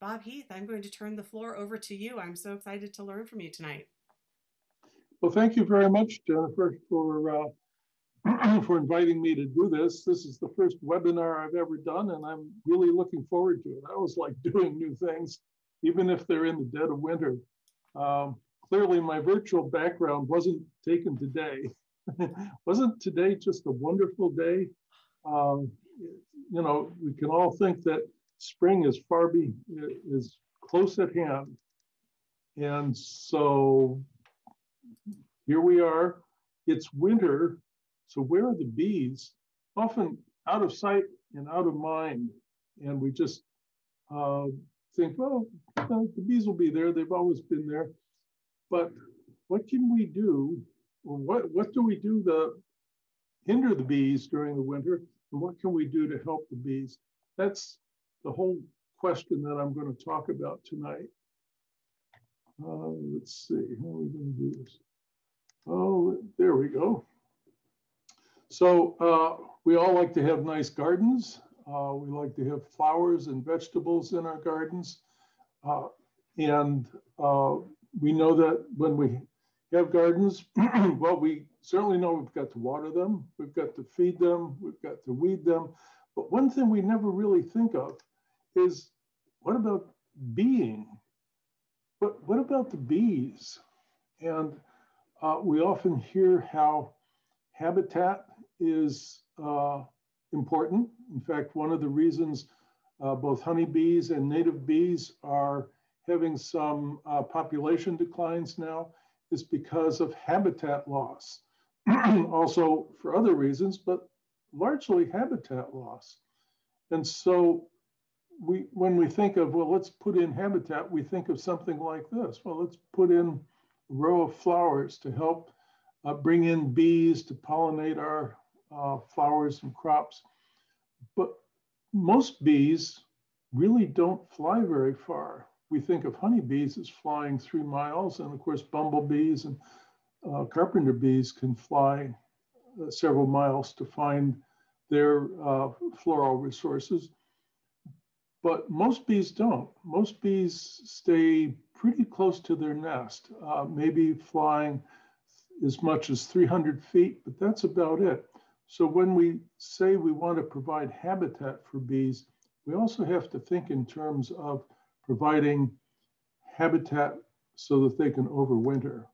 Bob Heath, I'm going to turn the floor over to you. I'm so excited to learn from you tonight. Well, thank you very much, Jennifer, for uh, for inviting me to do this. This is the first webinar I've ever done, and I'm really looking forward to it. I always like doing new things, even if they're in the dead of winter. Um, clearly, my virtual background wasn't taken today. wasn't today just a wonderful day? Um, you know, we can all think that spring is far be is close at hand. And so here we are. It's winter. So where are the bees? Often out of sight and out of mind. And we just uh, think, well, the bees will be there. They've always been there. But what can we do? Or what, what do we do to hinder the bees during the winter? And what can we do to help the bees? That's the whole question that I'm going to talk about tonight. Uh, let's see, how are we going to do this? Oh, there we go. So uh, we all like to have nice gardens. Uh, we like to have flowers and vegetables in our gardens. Uh, and uh, we know that when we have gardens, well, we certainly know we've got to water them, we've got to feed them, we've got to weed them. But one thing we never really think of is what about being? What, what about the bees? And uh, we often hear how habitat is uh, important. In fact, one of the reasons uh, both honeybees and native bees are having some uh, population declines now is because of habitat loss. also for other reasons, but largely habitat loss. And so we, when we think of, well, let's put in habitat, we think of something like this. Well, let's put in a row of flowers to help uh, bring in bees to pollinate our uh, flowers and crops. But most bees really don't fly very far. We think of honeybees as flying three miles, and of course, bumblebees and uh, carpenter bees can fly uh, several miles to find their uh, floral resources. But most bees don't. Most bees stay pretty close to their nest, uh, maybe flying as much as 300 feet, but that's about it. So when we say we want to provide habitat for bees, we also have to think in terms of providing habitat so that they can overwinter.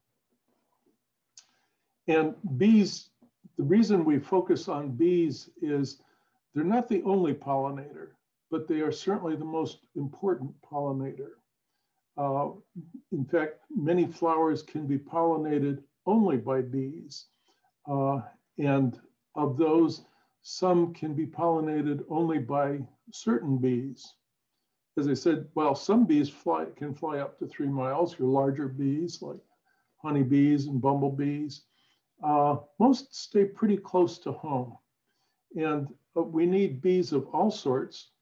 And bees, the reason we focus on bees is they're not the only pollinator but they are certainly the most important pollinator. Uh, in fact, many flowers can be pollinated only by bees. Uh, and of those, some can be pollinated only by certain bees. As I said, while some bees fly, can fly up to three miles, your larger bees like honeybees and bumblebees, uh, most stay pretty close to home. And uh, we need bees of all sorts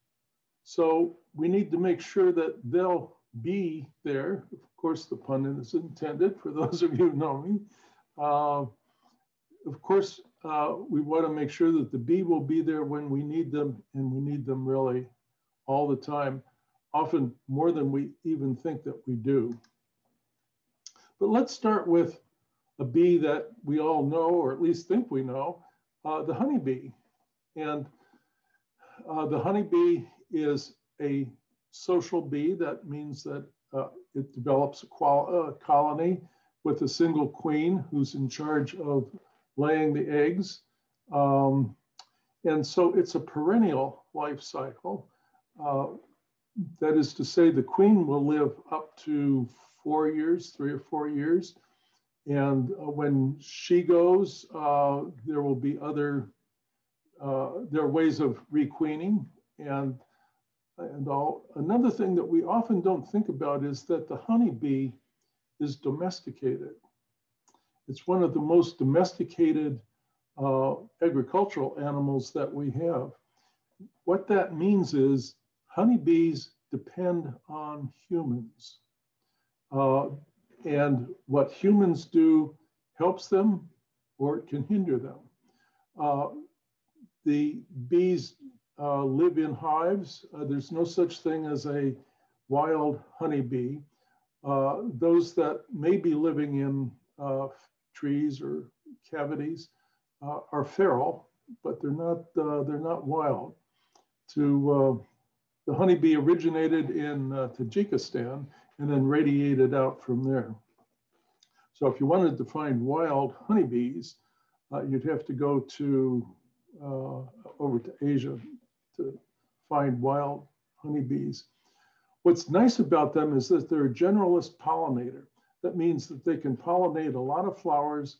so we need to make sure that they'll be there. Of course, the pun is intended for those of you who know me. Uh, of course, uh, we want to make sure that the bee will be there when we need them, and we need them really all the time, often more than we even think that we do. But let's start with a bee that we all know, or at least think we know, uh, the honeybee. And uh, the honeybee is a social bee. That means that uh, it develops a uh, colony with a single queen who's in charge of laying the eggs. Um, and so it's a perennial life cycle. Uh, that is to say, the queen will live up to four years, three or four years. And uh, when she goes, uh, there will be other, uh, there are ways of requeening. And and all. Another thing that we often don't think about is that the honeybee is domesticated. It's one of the most domesticated uh, agricultural animals that we have. What that means is honeybees depend on humans. Uh, and what humans do helps them or it can hinder them. Uh, the bees uh, live in hives. Uh, there's no such thing as a wild honeybee. Uh, those that may be living in uh, trees or cavities uh, are feral, but they're not, uh, they're not wild. To, the honeybee originated in Tajikistan and then radiated out from there. So if you wanted to find wild honeybees, you'd have to go to over to Asia to find wild honeybees. What's nice about them is that they're a generalist pollinator. That means that they can pollinate a lot of flowers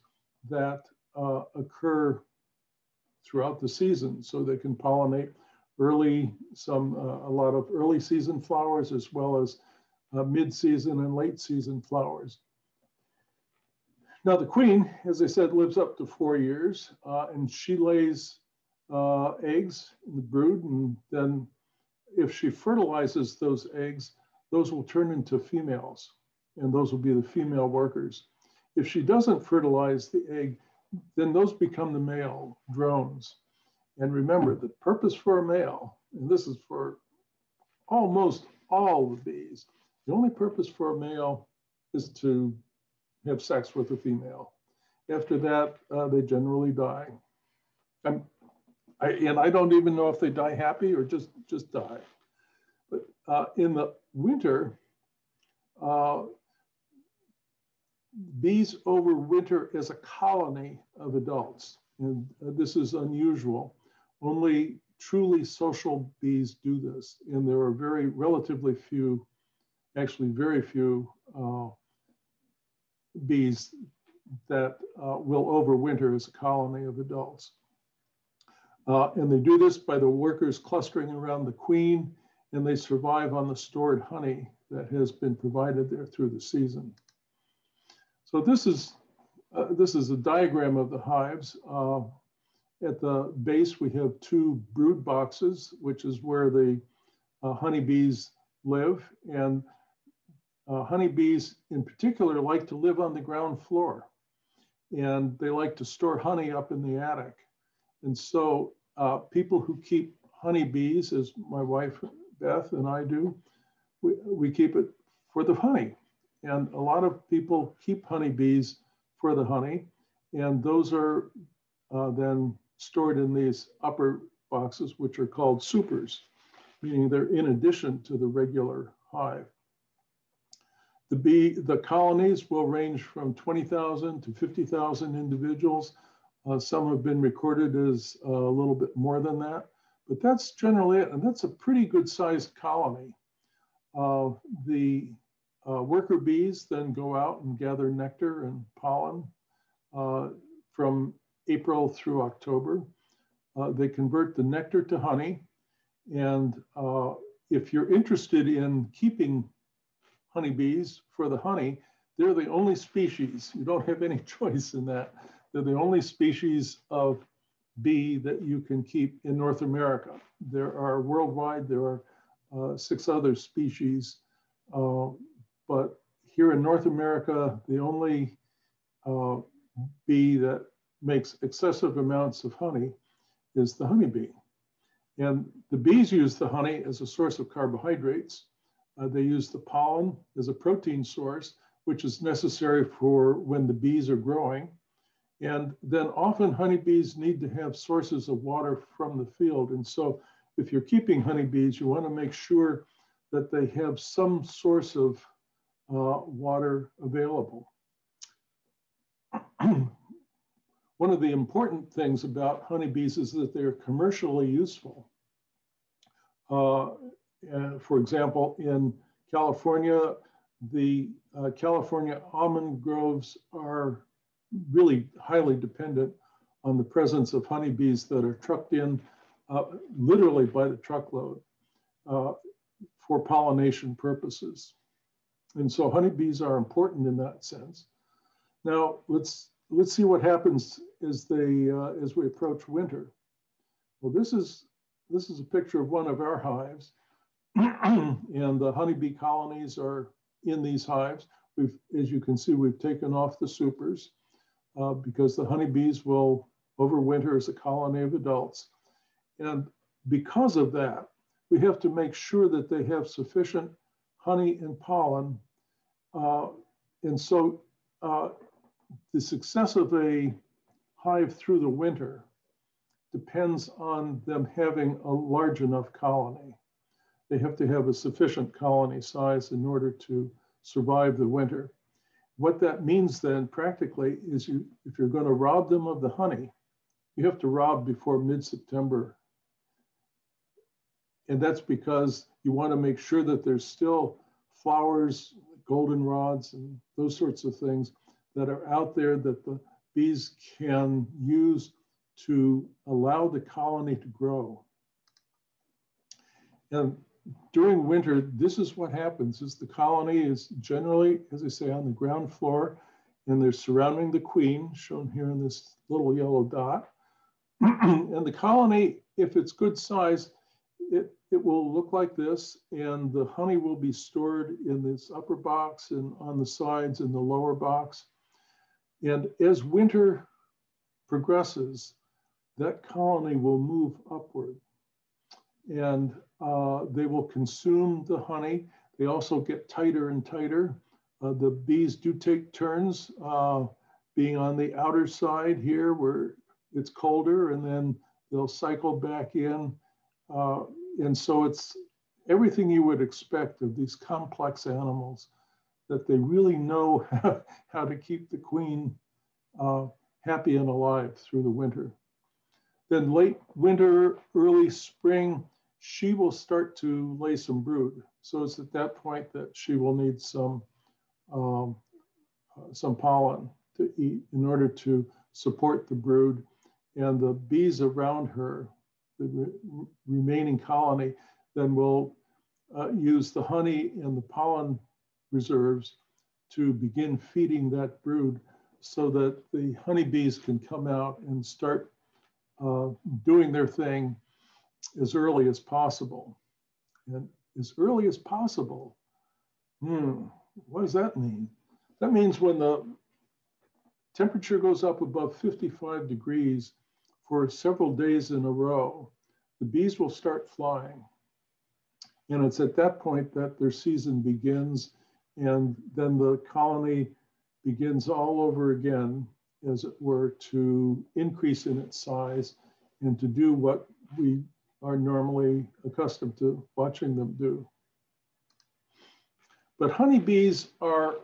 that uh, occur throughout the season. So they can pollinate early, some, uh, a lot of early season flowers as well as uh, mid-season and late season flowers. Now the queen, as I said, lives up to four years uh, and she lays uh, eggs in the brood and then if she fertilizes those eggs, those will turn into females, and those will be the female workers. If she doesn't fertilize the egg, then those become the male drones. And remember, the purpose for a male, and this is for almost all the bees, the only purpose for a male is to have sex with a female. After that, uh, they generally die. And I, and I don't even know if they die happy or just, just die. But uh, in the winter, uh, bees overwinter as a colony of adults. And uh, this is unusual. Only truly social bees do this. And there are very relatively few, actually very few uh, bees that uh, will overwinter as a colony of adults. Uh, and they do this by the workers clustering around the queen, and they survive on the stored honey that has been provided there through the season. So this is, uh, this is a diagram of the hives. Uh, at the base, we have two brood boxes, which is where the uh, honeybees live. And uh, honeybees in particular like to live on the ground floor. And they like to store honey up in the attic. And so uh, people who keep honeybees, as my wife Beth and I do, we, we keep it for the honey. And a lot of people keep honeybees for the honey. And those are uh, then stored in these upper boxes, which are called supers, meaning they're in addition to the regular hive. The bee, the colonies will range from 20,000 to 50,000 individuals. Uh, some have been recorded as uh, a little bit more than that, but that's generally it. And that's a pretty good sized colony. Uh, the uh, worker bees then go out and gather nectar and pollen uh, from April through October. Uh, they convert the nectar to honey. And if you're interested in keeping honeybees for the honey, they're the only species. You don't have any choice in that. They're the only species of bee that you can keep in North America. There are worldwide, there are uh, six other species, uh, but here in North America, the only uh, bee that makes excessive amounts of honey is the honeybee. And the bees use the honey as a source of carbohydrates. Uh, they use the pollen as a protein source, which is necessary for when the bees are growing. And then often honeybees need to have sources of water from the field. And so if you're keeping honeybees, you want to make sure that they have some source of uh, water available. One of the important things about honeybees is that they're commercially useful. Uh, for example, in California, the uh, California almond groves are really highly dependent on the presence of honeybees that are trucked in uh, literally by the truckload uh, for pollination purposes. And so honeybees are important in that sense. Now let's let's see what happens as they uh, as we approach winter. Well, this is this is a picture of one of our hives, and the honeybee colonies are in these hives. We've, as you can see, we've taken off the supers uh, because the honeybees will overwinter as a colony of adults. And because of that, we have to make sure that they have sufficient honey and pollen. Uh, and so uh, the success of a hive through the winter depends on them having a large enough colony. They have to have a sufficient colony size in order to survive the winter. What that means then practically is you, if you're going to rob them of the honey, you have to rob before mid-September. And that's because you want to make sure that there's still flowers, goldenrods, and those sorts of things that are out there that the bees can use to allow the colony to grow. And during winter, this is what happens is the colony is generally, as I say, on the ground floor and they're surrounding the queen shown here in this little yellow dot. and the colony, if it's good size, it, it will look like this and the honey will be stored in this upper box and on the sides in the lower box. And as winter progresses, that colony will move upward and uh, they will consume the honey. They also get tighter and tighter. Uh, the bees do take turns uh, being on the outer side here where it's colder and then they'll cycle back in. Uh, and so it's everything you would expect of these complex animals that they really know how, how to keep the queen uh, happy and alive through the winter. Then late winter, early spring, she will start to lay some brood. So it's at that point that she will need some, um, uh, some pollen to eat in order to support the brood. And the bees around her, the re remaining colony, then will uh, use the honey and the pollen reserves to begin feeding that brood so that the honeybees can come out and start uh, doing their thing as early as possible. And as early as possible, hmm, what does that mean? That means when the temperature goes up above 55 degrees for several days in a row, the bees will start flying. And it's at that point that their season begins, and then the colony begins all over again, as it were, to increase in its size and to do what we are normally accustomed to watching them do. But honeybees are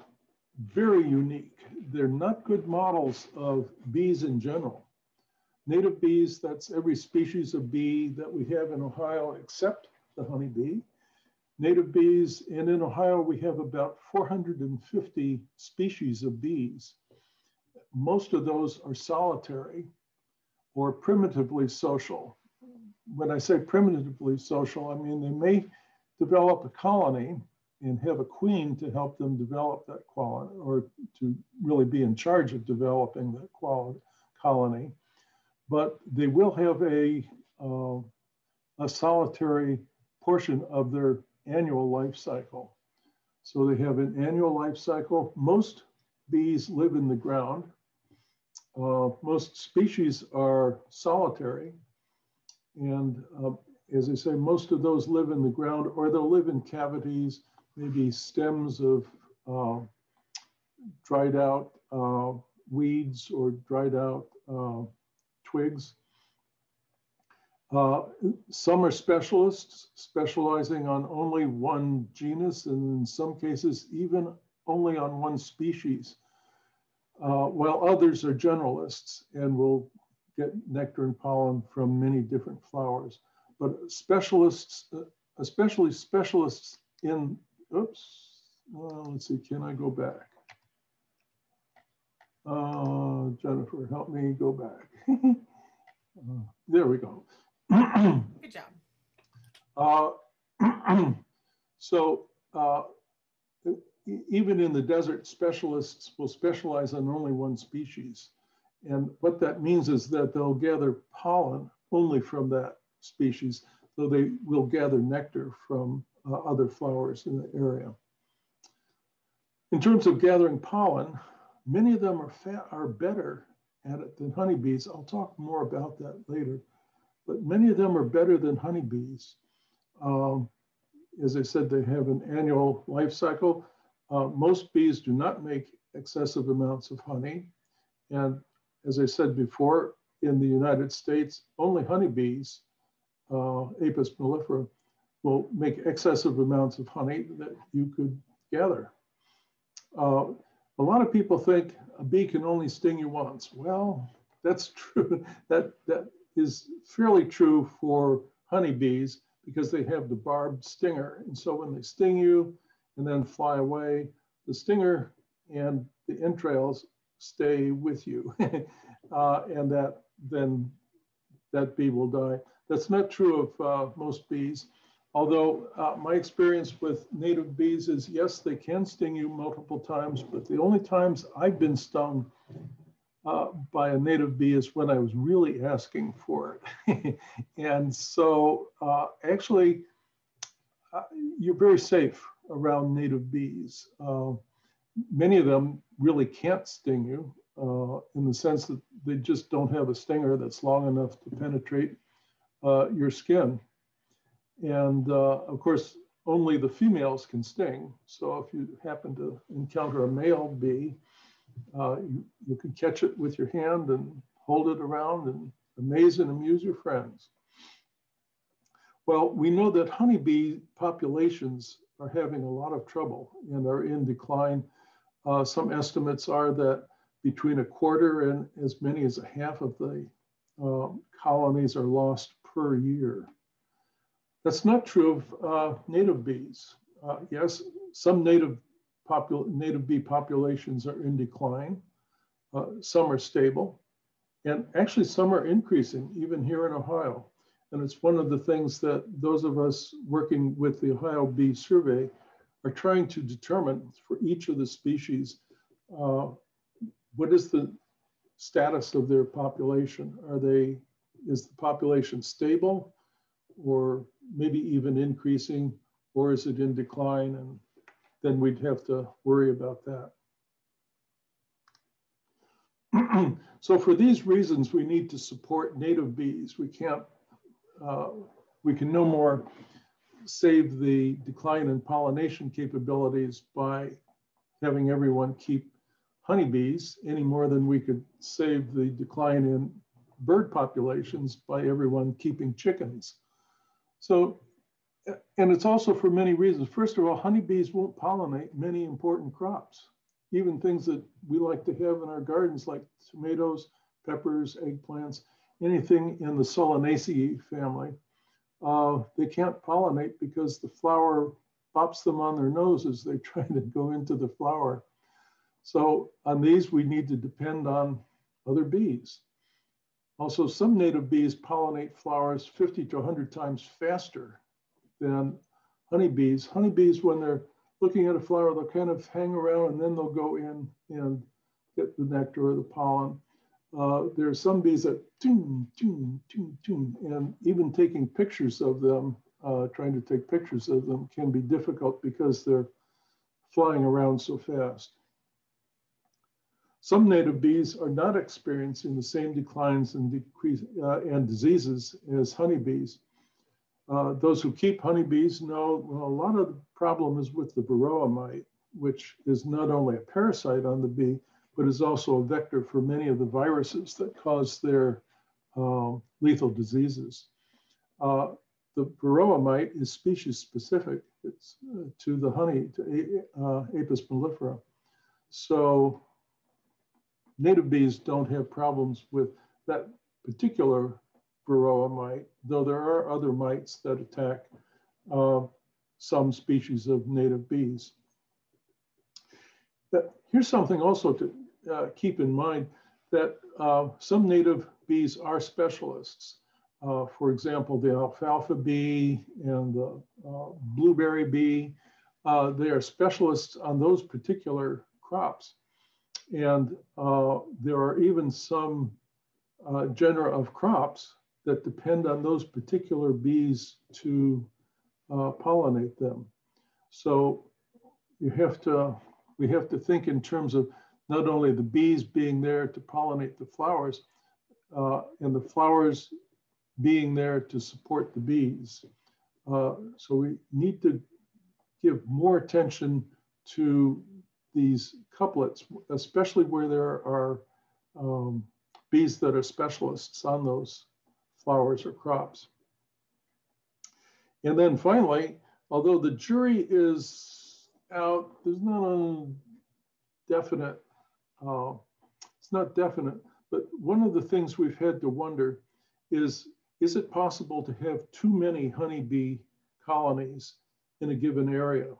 very unique. They're not good models of bees in general. Native bees, that's every species of bee that we have in Ohio except the honeybee. Native bees, and in Ohio we have about 450 species of bees. Most of those are solitary or primitively social when I say primitively social, I mean they may develop a colony and have a queen to help them develop that quality or to really be in charge of developing that quality, colony. But they will have a, uh, a solitary portion of their annual life cycle. So they have an annual life cycle. Most bees live in the ground. Uh, most species are solitary. And uh, as I say, most of those live in the ground or they'll live in cavities, maybe stems of uh, dried out uh, weeds or dried out uh, twigs. Uh, some are specialists specializing on only one genus and in some cases even only on one species, uh, while others are generalists and will get nectar and pollen from many different flowers. But specialists, especially specialists in, oops, well, let's see, can I go back? Uh, Jennifer, help me go back. uh, there we go. Good job. Uh, so uh, even in the desert, specialists will specialize on only one species. And what that means is that they'll gather pollen only from that species, though they will gather nectar from uh, other flowers in the area. In terms of gathering pollen, many of them are, are better at it than honeybees. I'll talk more about that later, but many of them are better than honeybees. Um, as I said, they have an annual life cycle. Uh, most bees do not make excessive amounts of honey. And as I said before, in the United States, only honeybees, uh, Apis mellifera, will make excessive amounts of honey that you could gather. Uh, a lot of people think a bee can only sting you once. Well, that's true. that, that is fairly true for honeybees because they have the barbed stinger. And so when they sting you and then fly away, the stinger and the entrails stay with you. uh, and that then that bee will die. That's not true of uh, most bees. Although uh, my experience with native bees is yes, they can sting you multiple times, but the only times I've been stung uh, by a native bee is when I was really asking for it. and so uh, actually, uh, you're very safe around native bees. Uh, many of them really can't sting you uh, in the sense that they just don't have a stinger that's long enough to penetrate uh, your skin. And of course, only the females can sting. So if you happen to encounter a male bee, uh, you, you can catch it with your hand and hold it around and amaze and amuse your friends. Well, we know that honeybee populations are having a lot of trouble and are in decline. Uh, some estimates are that between a quarter and as many as a half of the uh, colonies are lost per year. That's not true of uh, native bees. Uh, yes, some native native bee populations are in decline. Uh, some are stable. And actually, some are increasing, even here in Ohio. And it's one of the things that those of us working with the Ohio Bee Survey are trying to determine for each of the species uh, what is the status of their population? Are they, is the population stable or maybe even increasing, or is it in decline? And then we'd have to worry about that. so for these reasons, we need to support native bees. We can't, uh, we can no more save the decline in pollination capabilities by having everyone keep honeybees any more than we could save the decline in bird populations by everyone keeping chickens. So and it's also for many reasons. First of all, honeybees won't pollinate many important crops, even things that we like to have in our gardens like tomatoes, peppers, eggplants, anything in the Solanaceae family. Uh, they can't pollinate because the flower pops them on their nose as they try to go into the flower. So on these, we need to depend on other bees. Also, some native bees pollinate flowers 50 to 100 times faster than honeybees. Honeybees, when they're looking at a flower, they'll kind of hang around and then they'll go in and get the nectar or the pollen. Uh, there are some bees that toon, toon, toon, toon, and even taking pictures of them, uh, trying to take pictures of them can be difficult because they're flying around so fast. Some native bees are not experiencing the same declines and, decrease, uh, and diseases as honeybees. Uh, those who keep honeybees know well, a lot of the problem is with the varroa mite, which is not only a parasite on the bee, but is also a vector for many of the viruses that cause their um, lethal diseases. Uh, the varroa mite is species specific. It's uh, to the honey, to uh, Apis mellifera. So native bees don't have problems with that particular varroa mite, though there are other mites that attack uh, some species of native bees. Here's something also to uh, keep in mind that uh, some native bees are specialists. Uh, for example, the alfalfa bee and the uh, blueberry bee, uh, they are specialists on those particular crops. And there are even some genera of crops that depend on those particular bees to uh, pollinate them. So you have to, we have to think in terms of not only the bees being there to pollinate the flowers uh, and the flowers being there to support the bees. Uh, so we need to give more attention to these couplets, especially where there are um, bees that are specialists on those flowers or crops. And then finally, although the jury is out, there's not a definite, uh, it's not definite, but one of the things we've had to wonder is, is it possible to have too many honeybee colonies in a given area?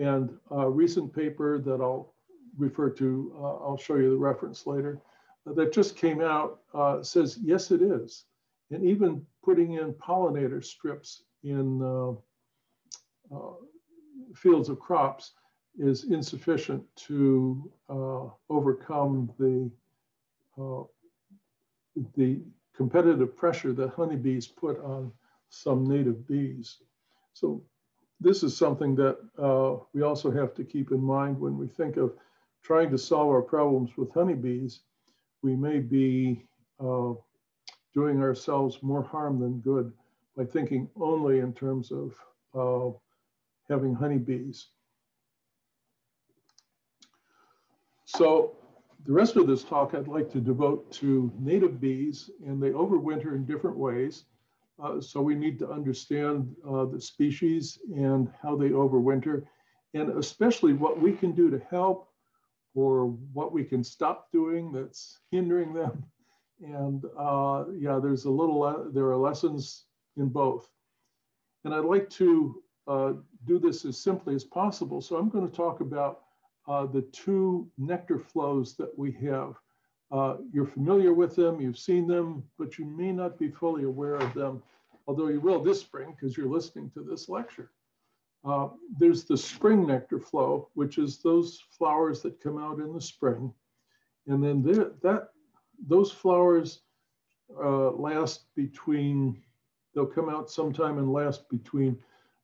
And a recent paper that I'll refer to, uh, I'll show you the reference later, uh, that just came out uh, says, yes, it is. And even putting in pollinator strips in uh, uh, fields of crops is insufficient to uh, overcome the, the competitive pressure that honeybees put on some native bees. So this is something that uh, we also have to keep in mind when we think of trying to solve our problems with honeybees. We may be uh, doing ourselves more harm than good by thinking only in terms of uh, having honeybees. So the rest of this talk I'd like to devote to native bees and they overwinter in different ways. Uh, so we need to understand uh, the species and how they overwinter, and especially what we can do to help or what we can stop doing that's hindering them. And uh, yeah, there's a little, there are lessons in both. And I'd like to uh, do this as simply as possible. So I'm going to talk about uh, the two nectar flows that we have. Uh, you're familiar with them, you've seen them, but you may not be fully aware of them, although you will this spring because you're listening to this lecture. Uh, there's the spring nectar flow, which is those flowers that come out in the spring. And then that those flowers uh, last between, they'll come out sometime and last between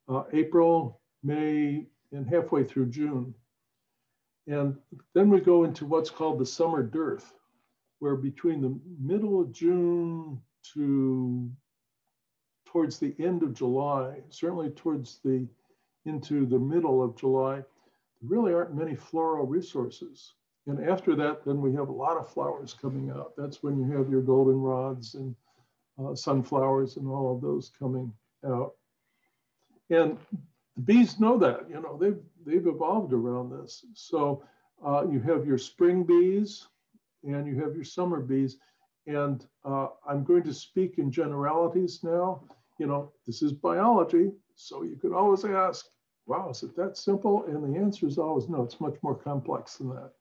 uh, April, May, and halfway through June. And then we go into what's called the summer dearth, where between the middle of June to towards the end of July, certainly towards the into the middle of July, there really aren't many floral resources. And after that, then we have a lot of flowers coming out. That's when you have your goldenrods and uh, sunflowers and all of those coming out. And the bees know that, you know, they've, they've evolved around this. So uh, you have your spring bees and you have your summer bees. And uh, I'm going to speak in generalities now. You know, this is biology. So you could always ask, wow, is it that simple? And the answer is always no, it's much more complex than that.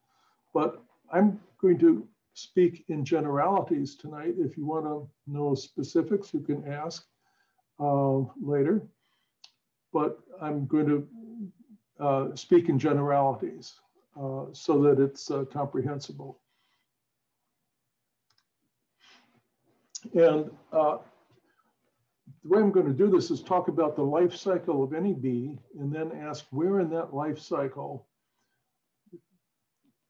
But I'm going to speak in generalities tonight. If you want to know specifics, you can ask uh, later but I'm going to uh, speak in generalities uh, so that it's uh, comprehensible. And uh, the way I'm going to do this is talk about the life cycle of any bee and then ask where in that life cycle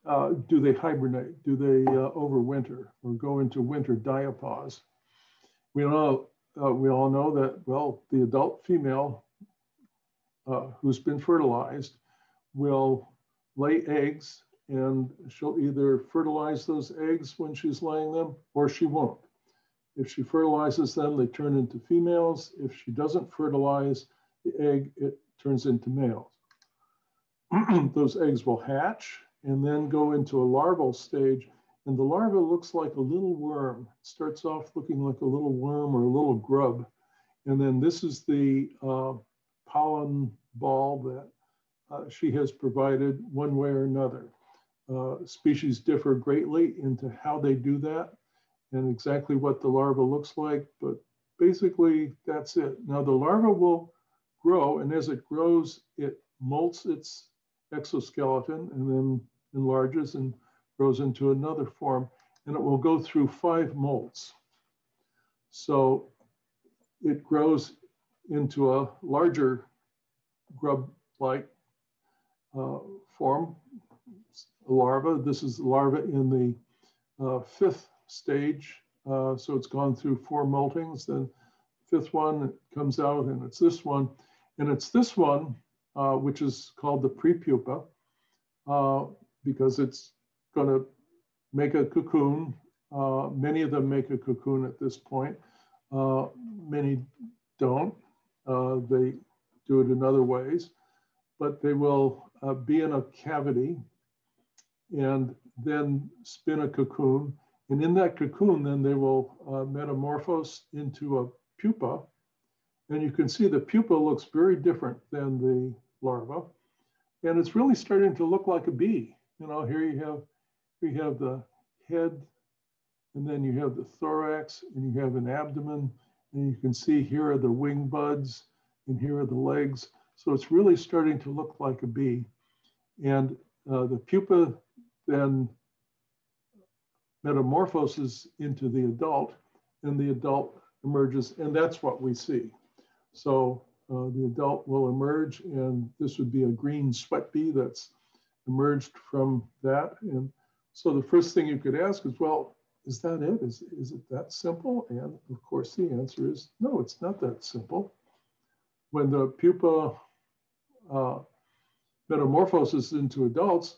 uh, do they hibernate? Do they uh, overwinter or go into winter diapause? We know, we all know that, well, the adult female uh, who's been fertilized will lay eggs and she'll either fertilize those eggs when she's laying them or she won't. If she fertilizes them, they turn into females. If she doesn't fertilize the egg, it turns into males. those eggs will hatch and then go into a larval stage. And the larva looks like a little worm. It starts off looking like a little worm or a little grub. And then this is the uh, pollen ball that uh, she has provided one way or another. Uh, species differ greatly into how they do that and exactly what the larva looks like, but basically that's it. Now the larva will grow and as it grows, it molts its exoskeleton and then enlarges and grows into another form and it will go through five molts. So it grows into a larger grub-like uh, form, larva. This is larva in the uh, fifth stage. Uh, so it's gone through four moltings, then fifth one comes out and it's this one. And it's this one, uh, which is called the prepupa, uh, because it's gonna make a cocoon. Uh, many of them make a cocoon at this point. Many don't. They do it in other ways, but they will uh, be in a cavity and then spin a cocoon. And in that cocoon, then they will uh, metamorphose into a pupa. And you can see the pupa looks very different than the larva. And it's really starting to look like a bee. You know, here you have, you have the head, and then you have the thorax, and you have an abdomen, and you can see here are the wing buds, and here are the legs. So it's really starting to look like a bee. And uh, the pupa then metamorphoses into the adult, and the adult emerges, and that's what we see. So uh, the adult will emerge, and this would be a green sweat bee that's emerged from that. And so the first thing you could ask is, well, is that it? Is, is it that simple? And of course, the answer is no, it's not that simple. When the pupa uh, metamorphoses into adults,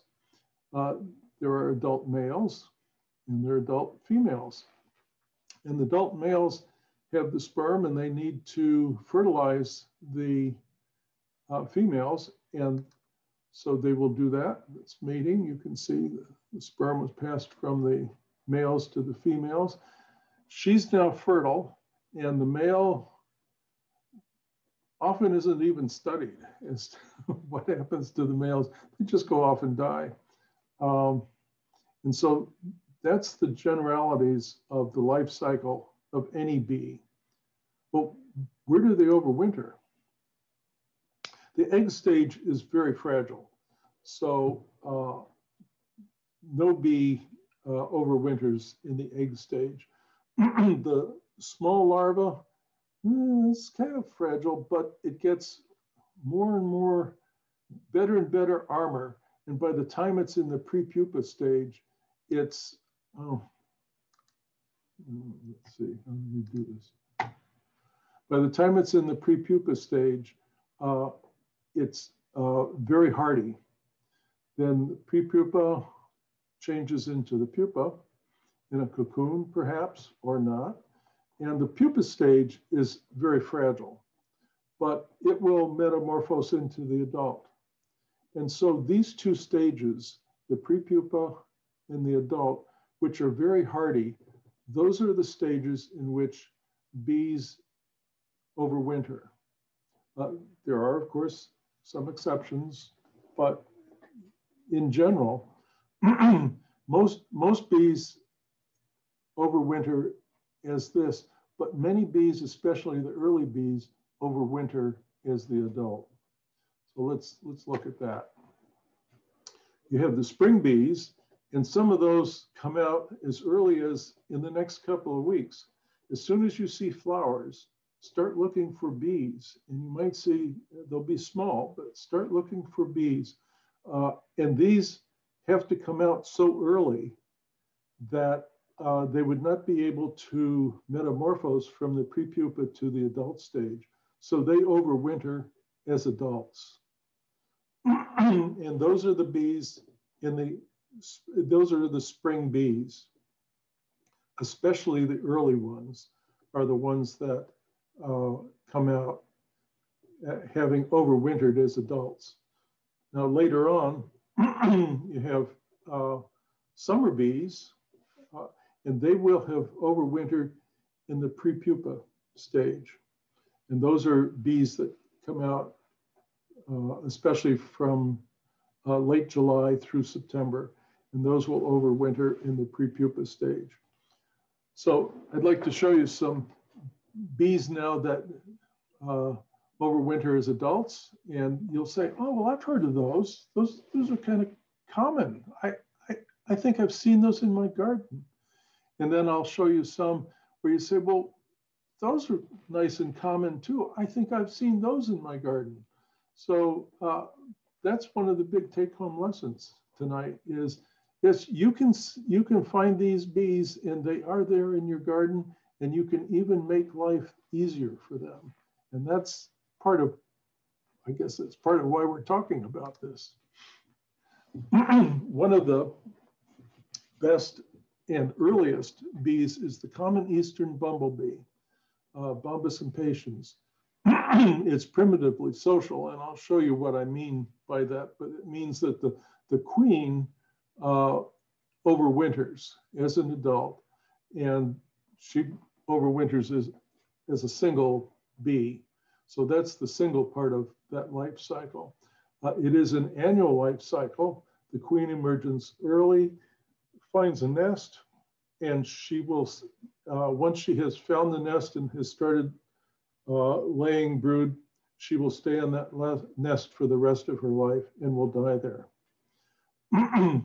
uh, there are adult males and there are adult females. And the adult males have the sperm and they need to fertilize the uh, females. And so they will do that. It's mating. You can see the, the sperm was passed from the males to the females. She's now fertile, and the male often isn't even studied as to what happens to the males. They just go off and die. Um, and so that's the generalities of the life cycle of any bee. Well, where do they overwinter? The egg stage is very fragile. So uh, no bee uh, overwinters in the egg stage. the small larva mm, is kind of fragile, but it gets more and more better and better armor. And by the time it's in the prepupa stage, it's, oh, mm, let's see, how do we do this? By the time it's in the prepupa stage, uh, it's uh, very hardy. Then the prepupa changes into the pupa in a cocoon, perhaps, or not. And the pupa stage is very fragile, but it will metamorphose into the adult. And so these two stages, the prepupa and the adult, which are very hardy, those are the stages in which bees overwinter. Uh, there are, of course, some exceptions, but in general, most, most bees overwinter as this, but many bees, especially the early bees, overwinter as the adult. So let's, let's look at that. You have the spring bees, and some of those come out as early as in the next couple of weeks. As soon as you see flowers, start looking for bees. And you might see they'll be small, but start looking for bees. Uh, and these have to come out so early that uh, they would not be able to metamorphose from the prepupa to the adult stage. So they overwinter as adults. and those are the bees in the, those are the spring bees, especially the early ones are the ones that uh, come out uh, having overwintered as adults. Now later on, you have uh, summer bees, and they will have overwintered in the prepupa stage. And those are bees that come out, uh, especially from uh, late July through September, and those will overwinter in the prepupa stage. So I'd like to show you some bees now that uh, overwinter as adults, and you'll say, "Oh, well, I've heard of those. Those those are kind of common. I, I I think I've seen those in my garden." And then I'll show you some where you say, "Well, those are nice and common too. I think I've seen those in my garden." So uh, that's one of the big take-home lessons tonight. Is yes, you can you can find these bees, and they are there in your garden, and you can even make life easier for them. And that's part of, I guess that's part of why we're talking about this. One of the best and earliest bees is the common eastern bumblebee, uh, Bombus impatiens. it's primitively social, and I'll show you what I mean by that, but it means that the, the queen uh, overwinters as an adult, and she overwinters as, as a single bee. So that's the single part of that life cycle. Uh, it is an annual life cycle. The queen emerges early, finds a nest, and she will, uh, once she has found the nest and has started uh, laying brood, she will stay in that nest for the rest of her life and will die there.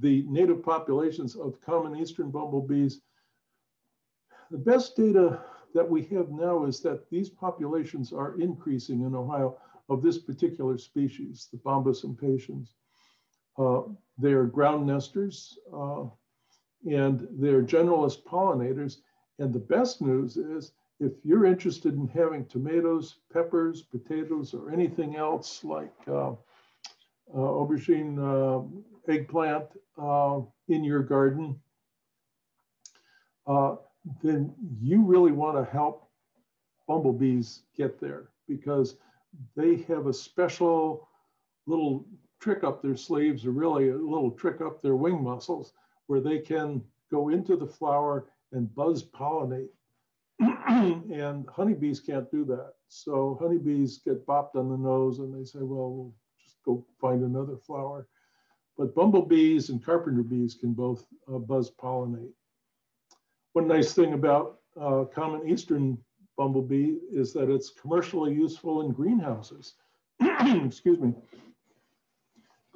the native populations of common eastern bumblebees, the best data that we have now is that these populations are increasing in Ohio of this particular species, the Bombus impatiens. Uh, they are ground nesters uh, and they're generalist pollinators. And the best news is if you're interested in having tomatoes, peppers, potatoes, or anything else like uh, uh aubergine, uh, eggplant uh, in your garden, then you really want to help bumblebees get there because they have a special little trick up their sleeves or really a little trick up their wing muscles where they can go into the flower and buzz pollinate. and honeybees can't do that. So honeybees get bopped on the nose and they say, well, we'll just go find another flower. But bumblebees and carpenter bees can both uh, buzz pollinate. One nice thing about uh, common eastern bumblebee is that it's commercially useful in greenhouses. Excuse me.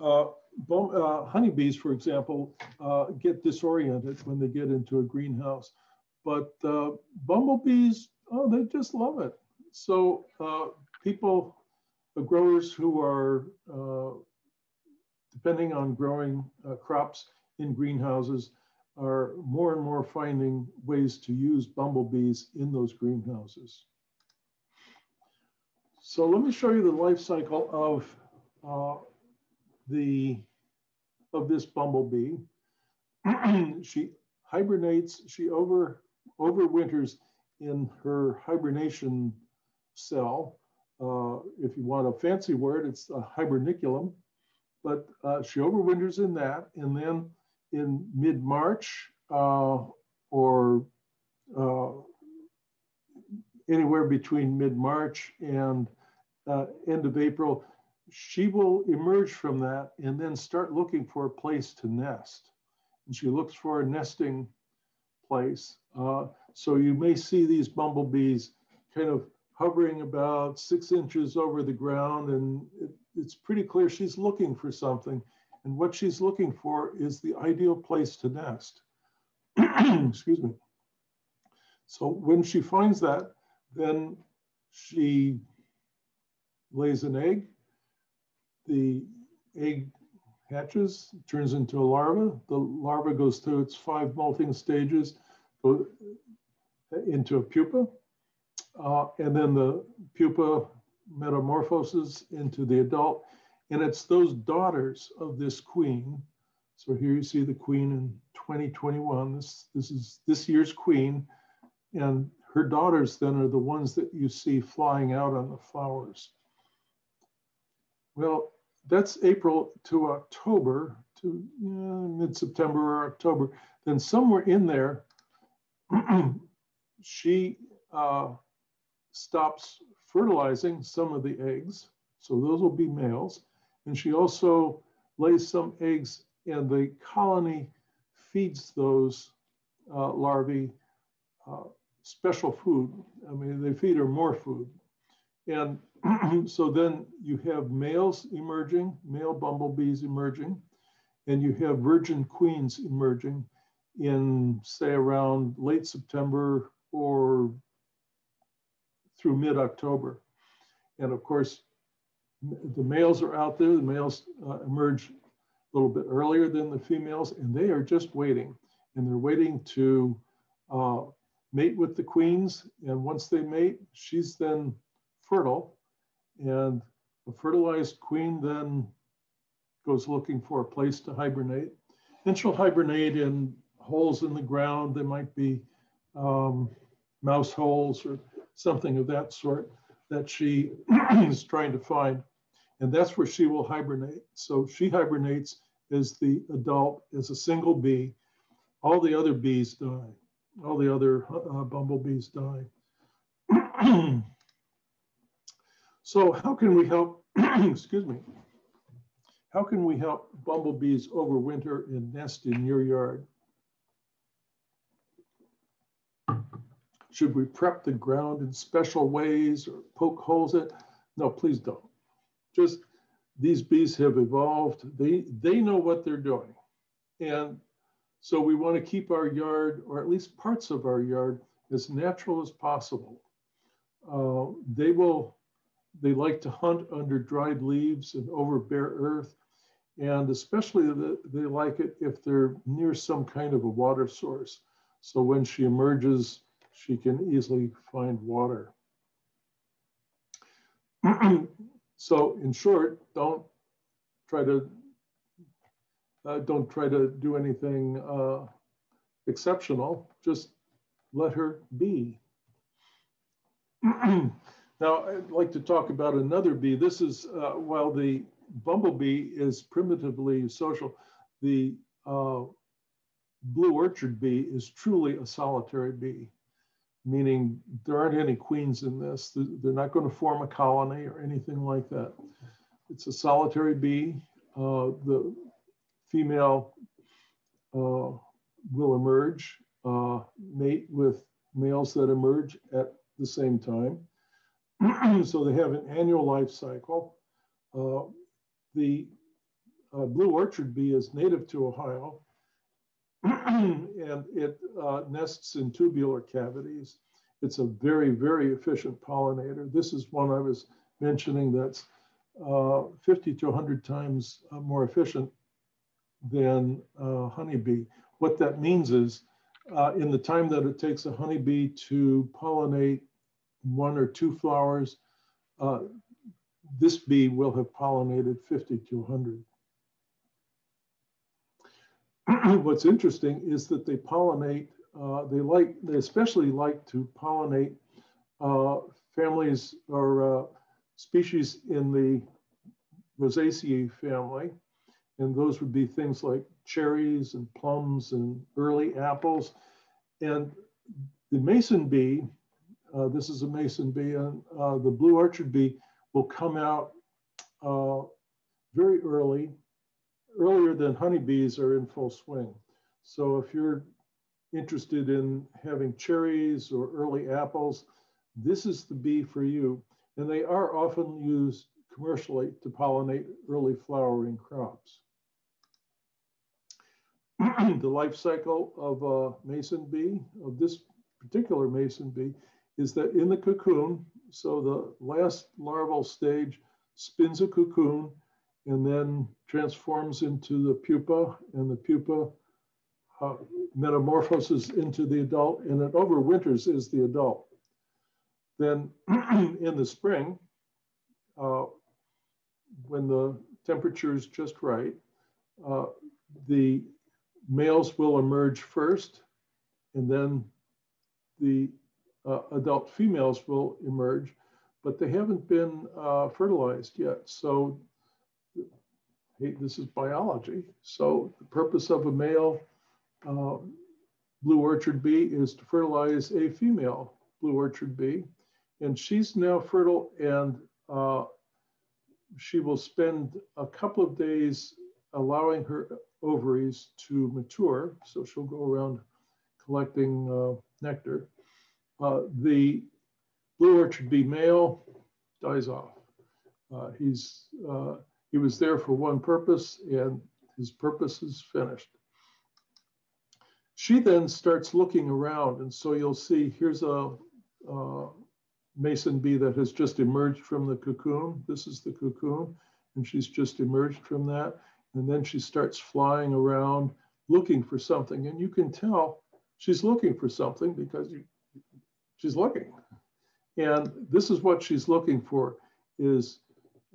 Uh, uh, honeybees, for example, uh, get disoriented when they get into a greenhouse, but bumblebees, oh, they just love it. So people, the growers who are depending on growing crops in greenhouses, are more and more finding ways to use bumblebees in those greenhouses. So let me show you the life cycle of uh, the of this bumblebee. she hibernates, she over overwinters in her hibernation cell. Uh, if you want a fancy word, it's a hibernaculum, but uh, she overwinters in that, and then in mid-March uh, or uh, anywhere between mid-March and uh, end of April, she will emerge from that and then start looking for a place to nest. And she looks for a nesting place. Uh, so you may see these bumblebees kind of hovering about six inches over the ground and it, it's pretty clear she's looking for something. And what she's looking for is the ideal place to nest. Excuse me. So when she finds that, then she lays an egg. The egg hatches, turns into a larva. The larva goes through its five molting stages, go into a pupa. Uh, and then the pupa metamorphoses into the adult and it's those daughters of this queen. So here you see the queen in 2021. This, this is this year's queen. And her daughters then are the ones that you see flying out on the flowers. Well, that's April to October, to mid-September or October. Then somewhere in there, she uh, stops fertilizing some of the eggs. So those will be males. And she also lays some eggs and the colony feeds those uh, larvae uh, special food. I mean, they feed her more food. And so then you have males emerging, male bumblebees emerging, and you have virgin queens emerging in, say, around late September or through mid October. And of course, the males are out there. The males uh, emerge a little bit earlier than the females, and they are just waiting. And they're waiting to uh, mate with the queens. And once they mate, she's then fertile. And a fertilized queen then goes looking for a place to hibernate. And she'll hibernate in holes in the ground. There might be um, mouse holes or something of that sort that she is trying to find. And that's where she will hibernate. So she hibernates as the adult, as a single bee. All the other bees die. All the other uh, bumblebees die. so how can we help, excuse me, how can we help bumblebees overwinter and nest in your yard? Should we prep the ground in special ways or poke holes in? it? No, please don't. Just these bees have evolved. They, they know what they're doing. And so we want to keep our yard, or at least parts of our yard, as natural as possible. Uh, they will, they like to hunt under dried leaves and over bare earth. And especially the, they like it if they're near some kind of a water source. So when she emerges she can easily find water. so in short, don't try to uh, don't try to do anything uh, exceptional. Just let her be. now, I'd like to talk about another bee. This is, uh, while the bumblebee is primitively social, the uh, blue orchard bee is truly a solitary bee meaning there aren't any queens in this. They're not going to form a colony or anything like that. It's a solitary bee. Uh, the female uh, will emerge, uh, mate with males that emerge at the same time. so they have an annual life cycle. Uh, the uh, blue orchard bee is native to Ohio. and it uh, nests in tubular cavities. It's a very, very efficient pollinator. This is one I was mentioning that's uh, 50 to 100 times uh, more efficient than uh, honeybee. What that means is uh, in the time that it takes a honeybee to pollinate one or two flowers, uh, this bee will have pollinated 50 to 100. what's interesting is that they pollinate, uh, they like, they especially like to pollinate uh, families or uh, species in the Rosaceae family. And those would be things like cherries and plums and early apples. And the mason bee, uh, this is a mason bee, and uh, the blue orchard bee will come out uh, very early earlier than honeybees are in full swing. So if you're interested in having cherries or early apples, this is the bee for you. And they are often used commercially to pollinate early flowering crops. the life cycle of a mason bee, of this particular mason bee, is that in the cocoon, so the last larval stage spins a cocoon and then transforms into the pupa, and the pupa uh, metamorphoses into the adult, and it overwinters as the adult. Then in the spring, uh, when the temperature is just right, uh, the males will emerge first, and then the uh, adult females will emerge, but they haven't been uh, fertilized yet. So hey, this is biology. So the purpose of a male uh, blue orchard bee is to fertilize a female blue orchard bee. And she's now fertile and uh, she will spend a couple of days allowing her ovaries to mature. So she'll go around collecting uh, nectar. Uh, the blue orchard bee male dies off. Uh, he's uh, he was there for one purpose, and his purpose is finished. She then starts looking around, and so you'll see here's a, a mason bee that has just emerged from the cocoon. This is the cocoon, and she's just emerged from that. And then she starts flying around looking for something, and you can tell she's looking for something because you she's looking. And this is what she's looking for is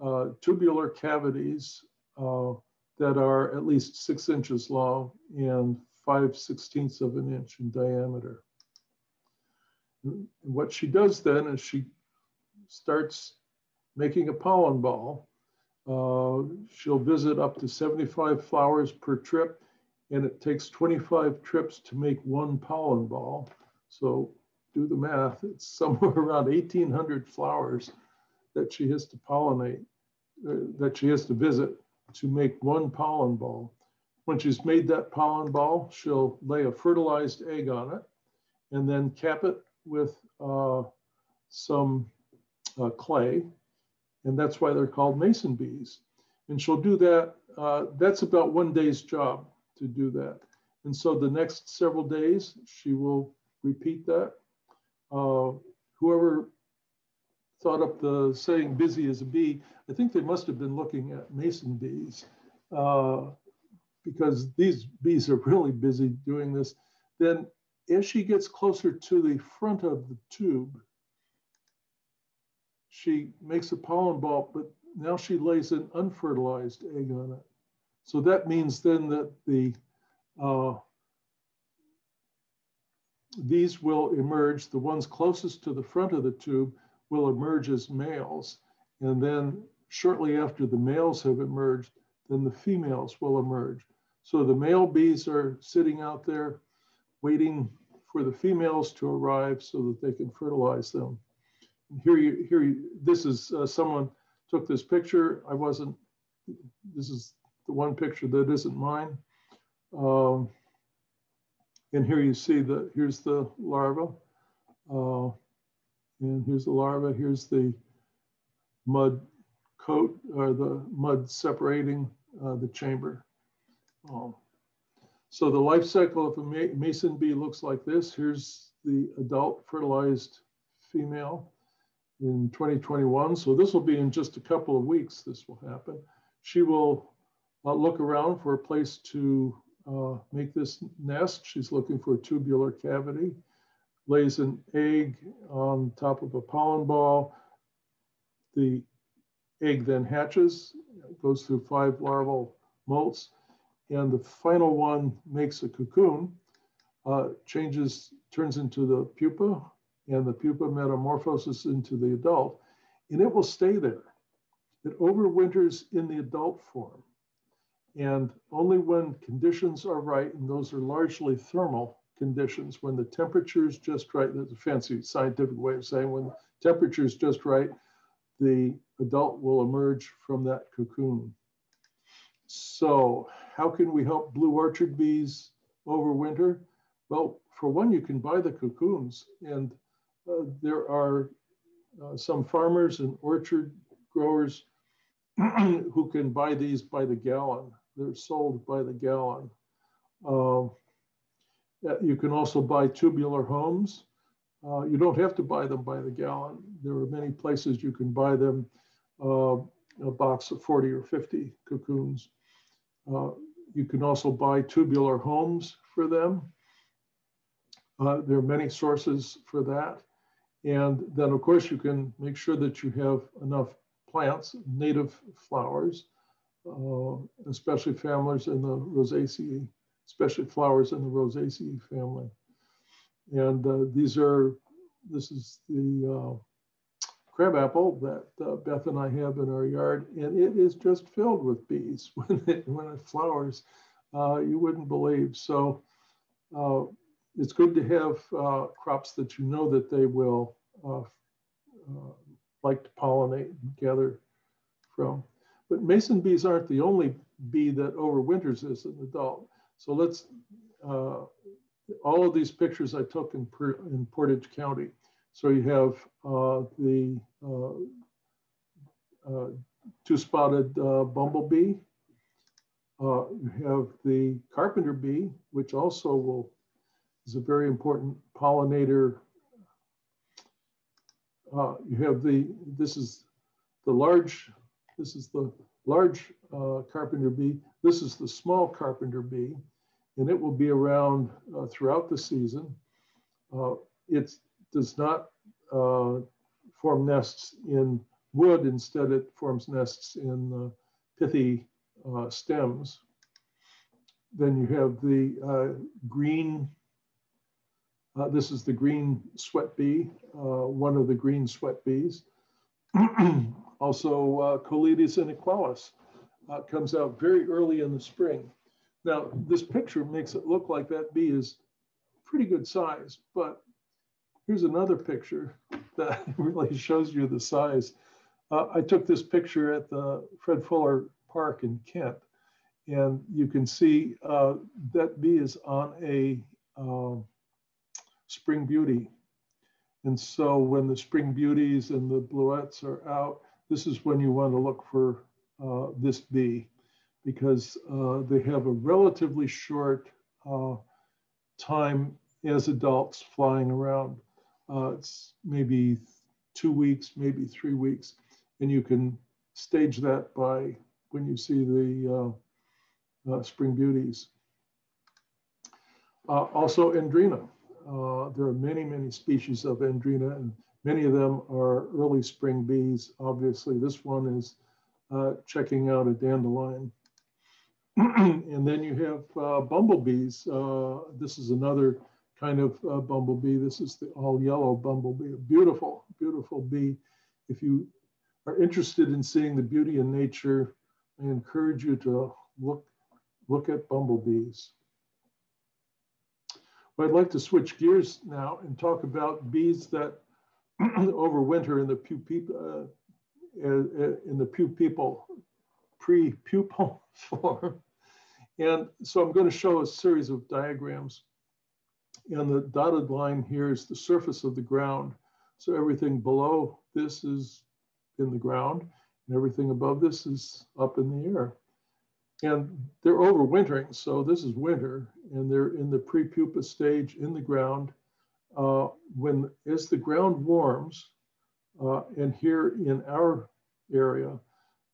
uh, tubular cavities uh, that are at least six inches long and five sixteenths of an inch in diameter. And what she does then is she starts making a pollen ball. Uh, she'll visit up to 75 flowers per trip, and it takes 25 trips to make one pollen ball. So do the math, it's somewhere around 1,800 flowers that she has to pollinate, uh, that she has to visit to make one pollen ball. When she's made that pollen ball, she'll lay a fertilized egg on it and then cap it with uh, some uh, clay. And that's why they're called mason bees. And she'll do that. Uh, that's about one day's job to do that. And so the next several days, she will repeat that. Uh, whoever thought up the saying busy as a bee, I think they must have been looking at mason bees uh, because these bees are really busy doing this. Then as she gets closer to the front of the tube, she makes a pollen ball, but now she lays an unfertilized egg on it. So that means then that the uh, these will emerge, the ones closest to the front of the tube will emerge as males. And then shortly after the males have emerged, then the females will emerge. So the male bees are sitting out there waiting for the females to arrive so that they can fertilize them. And here you, here you, this is uh, someone took this picture. I wasn't, this is the one picture that isn't mine. Um, and here you see the, here's the larva. Uh, and here's the larva, here's the mud coat or the mud separating uh, the chamber. Um, so the life cycle of a mason bee looks like this. Here's the adult fertilized female in 2021. So this will be in just a couple of weeks, this will happen. She will uh, look around for a place to uh, make this nest. She's looking for a tubular cavity, lays an egg on top of a pollen ball. The egg then hatches, goes through five larval molts, and the final one makes a cocoon, uh, changes, turns into the pupa, and the pupa metamorphoses into the adult, and it will stay there. It overwinters in the adult form. And only when conditions are right, and those are largely thermal conditions, when the temperature is just right, that's a fancy scientific way of saying when temperature is just right, the adult will emerge from that cocoon. So how can we help blue orchard bees overwinter? Well, for one, you can buy the cocoons and uh, there are uh, some farmers and orchard growers who can buy these by the gallon. They're sold by the gallon. Uh, you can also buy tubular homes. Uh, you don't have to buy them by the gallon. There are many places you can buy them uh, a box of 40 or 50 cocoons. Uh, you can also buy tubular homes for them. Uh, there are many sources for that. And then of course you can make sure that you have enough plants, native flowers, especially families in the Rosaceae, especially flowers in the Rosaceae family. And uh, these are, this is the uh, crabapple that uh, Beth and I have in our yard, and it is just filled with bees when it, when it flowers. Uh, you wouldn't believe. So uh, it's good to have uh, crops that you know that they will like to pollinate and gather from. But mason bees aren't the only bee that overwinters as an adult. So let's, uh, all of these pictures I took in, in Portage County. So you have uh, the uh, uh two-spotted uh, bumblebee. Uh, you have the carpenter bee, which also will is a very important pollinator. you have the, this is the large this is the large uh, carpenter bee. This is the small carpenter bee, and it will be around uh, throughout the season. Uh, it's does not uh, form nests in wood. Instead, it forms nests in pithy uh, stems. Then you have the uh, green, this is the green sweat bee, one of the green sweat bees. also, uh, Colletes inaequalis comes out very early in the spring. Now, this picture makes it look like that bee is pretty good size, but here's another picture that really shows you the size. Uh, I took this picture at the Fred Fuller Park in Kent, and you can see uh, that bee is on a uh, spring beauty. And so when the spring beauties and the bluets are out, this is when you want to look for uh, this bee because uh, they have a relatively short uh, time as adults flying around. Uh, it's maybe two weeks, maybe three weeks. And you can stage that by when you see the uh, uh, spring beauties. Also Andrena. there are many, many species of Andrena and many of them are early spring bees. Obviously, this one is checking out a dandelion. and then you have uh, bumblebees. Uh, this is another kind of uh, bumblebee. This is the all yellow bumblebee, a beautiful, beautiful bee. If you are interested in seeing the beauty in nature, I encourage you to look, look at bumblebees. Well, I'd like to switch gears now and talk about bees that overwinter in the pupa, uh, in the pupal, pre-pupal form. And so I'm going to show a series of diagrams and the dotted line here is the surface of the ground. So everything below this is in the ground and everything above this is up in the air. And they're overwintering. So this is winter and they're in the pre-pupa stage in the ground. Uh, when as the ground warms, uh, and here in our area,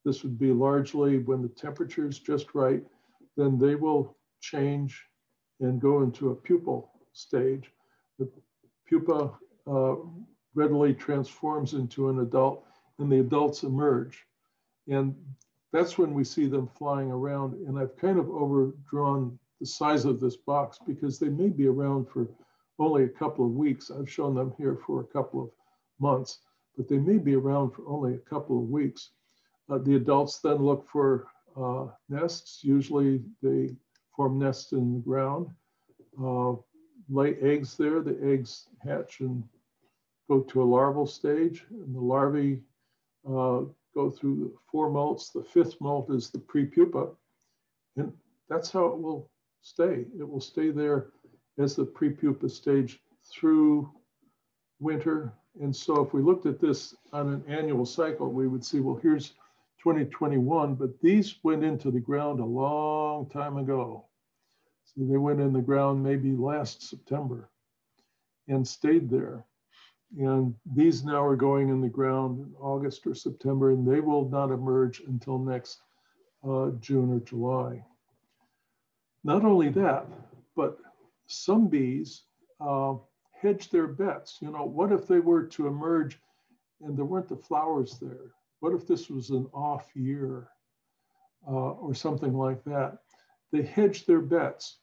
this would be largely when the temperature is just right, then they will change and go into a pupal stage, the pupa uh, readily transforms into an adult and the adults emerge. And that's when we see them flying around. And I've kind of overdrawn the size of this box because they may be around for only a couple of weeks. I've shown them here for a couple of months, but they may be around for only a couple of weeks. Uh, the adults then look for uh, nests. Usually they form nests in the ground. Uh, lay eggs there. The eggs hatch and go to a larval stage, and the larvae uh, go through four molts. The fifth molt is the prepupa, and that's how it will stay. It will stay there as the prepupa stage through winter. And so if we looked at this on an annual cycle, we would see, well, here's 2021, but these went into the ground a long time ago. See, they went in the ground maybe last September and stayed there. And these now are going in the ground in August or September, and they will not emerge until next uh, June or July. Not only that, but some bees uh, hedge their bets. You know, what if they were to emerge and there weren't the flowers there? What if this was an off year uh, or something like that? They hedge their bets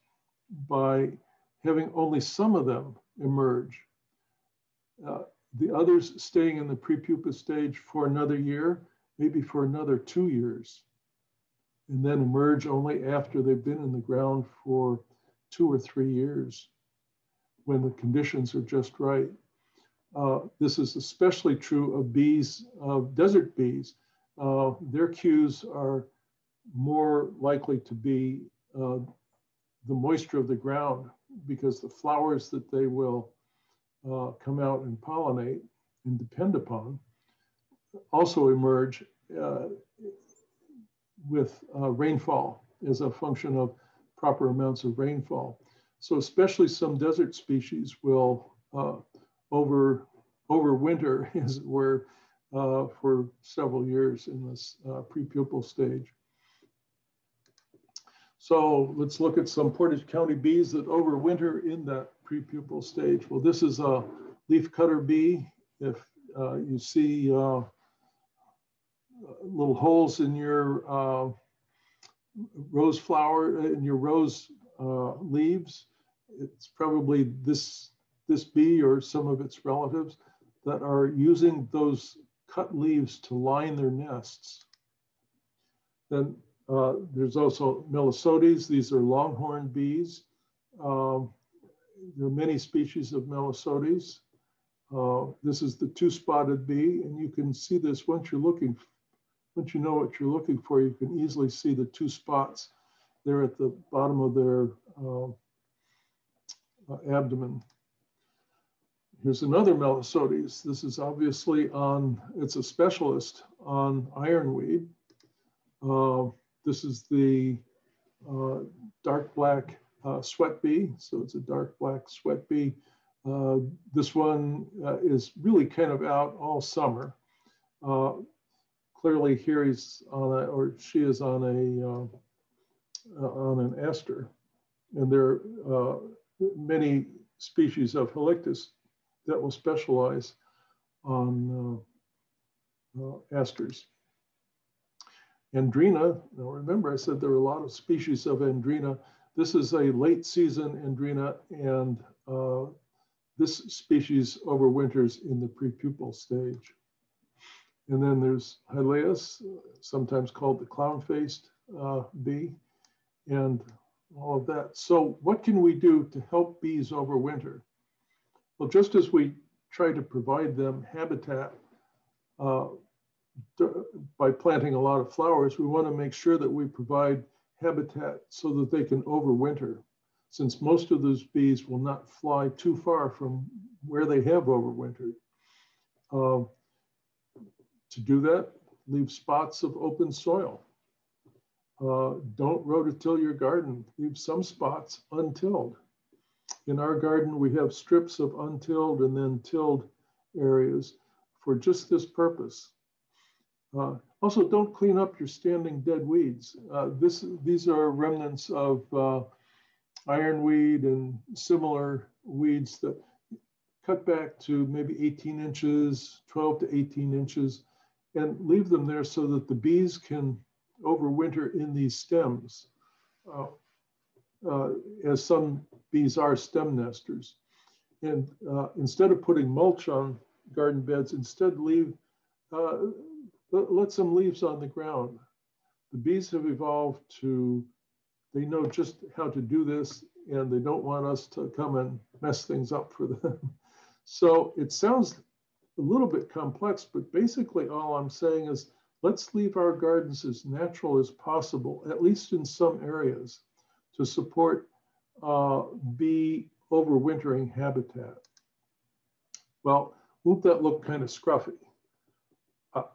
by having only some of them emerge. Uh, the others staying in the prepupa stage for another year, maybe for another two years, and then emerge only after they've been in the ground for two or three years when the conditions are just right. Uh, this is especially true of bees, of desert bees. Uh, their cues are more likely to be uh, the moisture of the ground because the flowers that they will uh, come out and pollinate and depend upon also emerge uh, with uh, rainfall as a function of proper amounts of rainfall. So especially some desert species will uh, over overwinter, as it were, uh, for several years in this uh, prepupal stage. So let's look at some Portage County bees that overwinter in that prepupal stage. Well, this is a leafcutter bee. If uh, you see uh, little holes in your uh, rose flower, in your rose uh, leaves, it's probably this, this bee or some of its relatives that are using those cut leaves to line their nests. Then uh, there's also Melissodes. These are longhorn bees. Um, there are many species of Melissodes. Uh, this is the two-spotted bee, and you can see this once you're looking, once you know what you're looking for, you can easily see the two spots there at the bottom of their uh, uh abdomen. Here's another Melissodes. This is obviously on, it's a specialist on ironweed. Uh, this is the uh, dark black uh, sweat bee. So it's a dark black sweat bee. Uh, this one uh, is really kind of out all summer. Uh, clearly here he's on a, or she is on a, on an aster. And there are many species of Halictus that will specialize on uh, uh, asters. Andrena, now remember I said there are a lot of species of Andrena. This is a late season Andrena and uh, this species overwinters in the prepupal stage. And then there's Hylaeus, sometimes called the clown-faced uh, bee, and all of that. So what can we do to help bees overwinter? Well, just as we try to provide them habitat uh, by planting a lot of flowers, we want to make sure that we provide habitat so that they can overwinter, since most of those bees will not fly too far from where they have overwintered. Uh, to do that, leave spots of open soil. Uh, don't rototill your garden. Leave some spots untilled. In our garden, we have strips of untilled and then tilled areas for just this purpose. Uh, also, don't clean up your standing dead weeds. Uh, this, these are remnants of uh, ironweed and similar weeds that cut back to maybe 18 inches, 12 to 18 inches, and leave them there so that the bees can overwinter in these stems. Uh, uh, as some bees are stem nesters. And uh, instead of putting mulch on garden beds, instead leave, uh, let some leaves on the ground. The bees have evolved to, they know just how to do this and they don't want us to come and mess things up for them. so it sounds a little bit complex, but basically all I'm saying is let's leave our gardens as natural as possible, at least in some areas to support uh, bee overwintering habitat. Well, won't that look kind of scruffy?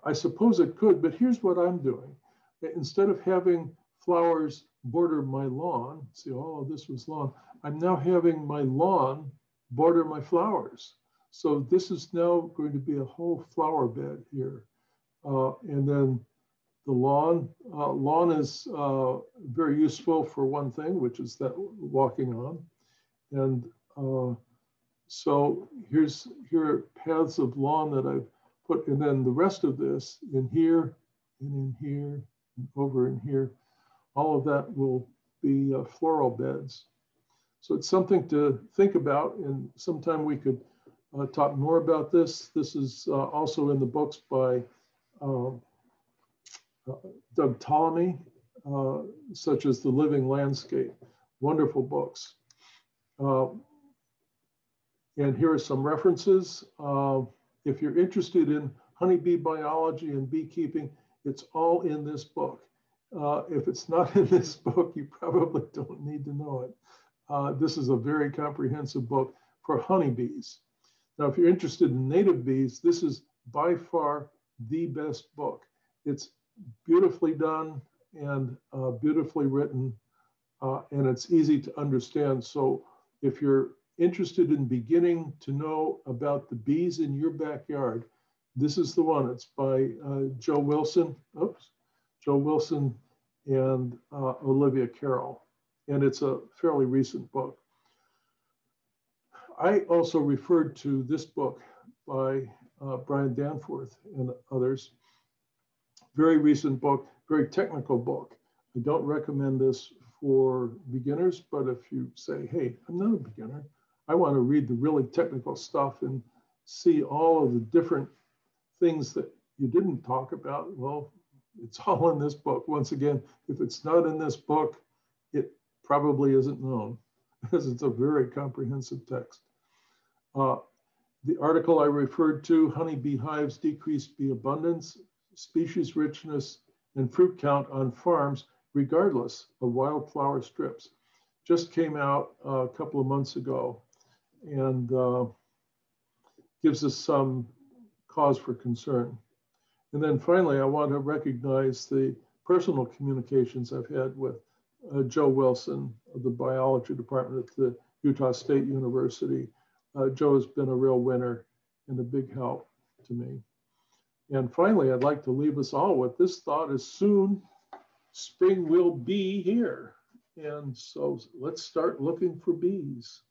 I suppose it could, but here's what I'm doing. Instead of having flowers border my lawn, see, all oh, this was lawn, I'm now having my lawn border my flowers. So this is now going to be a whole flower bed here. Uh, and then the lawn. Uh, lawn is uh, very useful for one thing, which is that walking on. And uh, so here's here are paths of lawn that I've put, and then the rest of this in here and in here and over in here, all of that will be uh, floral beds. So it's something to think about, and sometime we could uh, talk more about this. This is uh, also in the books by um, Doug Tallamy, uh, such as The Living Landscape. Wonderful books. Uh, and here are some references. Uh, if you're interested in honeybee biology and beekeeping, it's all in this book. Uh, if it's not in this book, you probably don't need to know it. Uh, this is a very comprehensive book for honeybees. Now, if you're interested in native bees, this is by far the best book. It's beautifully done and uh, beautifully written, uh, and it's easy to understand. So if you're interested in beginning to know about the bees in your backyard, this is the one. It's by uh, Joe Wilson. Oops, Joe Wilson and uh, Olivia Carril, and it's a fairly recent book. I also referred to this book by uh, Brian Danforth and others. Very recent book, very technical book. I don't recommend this for beginners, but if you say, hey, I'm not a beginner, I want to read the really technical stuff and see all of the different things that you didn't talk about, well, it's all in this book. Once again, if it's not in this book, it probably isn't known because it's a very comprehensive text. Uh, the article I referred to, honeybee hives decrease bee abundance, species richness, and fruit count on farms, regardless of wildflower strips, just came out a couple of months ago and uh, gives us some cause for concern. And then finally, I want to recognize the personal communications I've had with uh, Joe Wilson of the biology department at the Utah State University. Uh, Joe has been a real winner and a big help to me. And finally, I'd like to leave us all with this thought is soon spring will be here. And so let's start looking for bees.